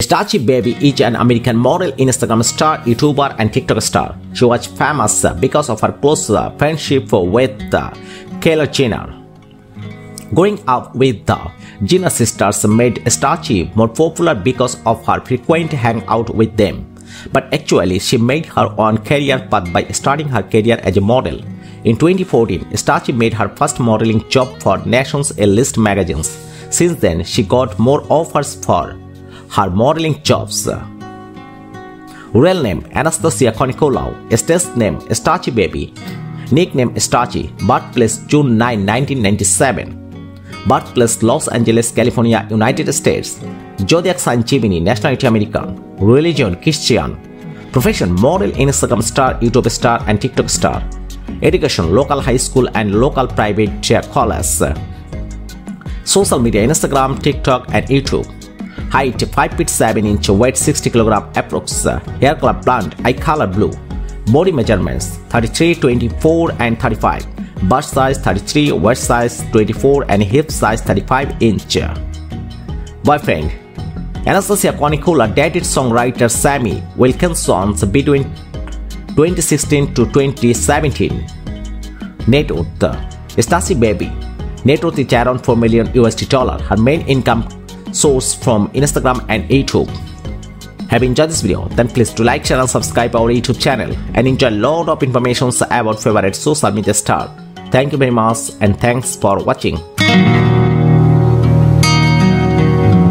Stassie Baby is an American model, Instagram star, YouTuber, and TikTok star. She was famous because of her close friendship with uh, Kylie Jenner. Growing up with the Jenner sisters made Stassie more popular because of her frequent hangout with them. But actually, she made her own career path by starting her career as a model. In 2014, Stassie made her first modeling job for Nation's A-list magazines. Since then, she got more offers for her modeling jobs. Real name Anastasia Konikolau, stage name Starchy Baby, nickname Starchy, birthplace June 9, 1997. Birthplace Los Angeles, California, United States. Zodiac sign Gemini, nationality American. Religion Christian. Profession model, Instagram star, YouTube star, and TikTok star. Education local high school and local private college. Social media Instagram, TikTok, and YouTube. Height 5 feet 7 inch, weight 60 kg approx. Hair color blonde, eye color blue. Body measurements 33, 24, and 35. Bust size 33, waist size 24, and hip size 35 inch. Boyfriend Anastasia Konikolau dated songwriter Sammy Wilkinson between 2016 to 2017. Net worth Stassie Baby Net worth is around 4 million USD dollar. Her main income source from Instagram and YouTube. Have you enjoyed this video? Then please do like, share and subscribe our YouTube channel and enjoy a lot of information about favorite social media star. Thank you very much and thanks for watching.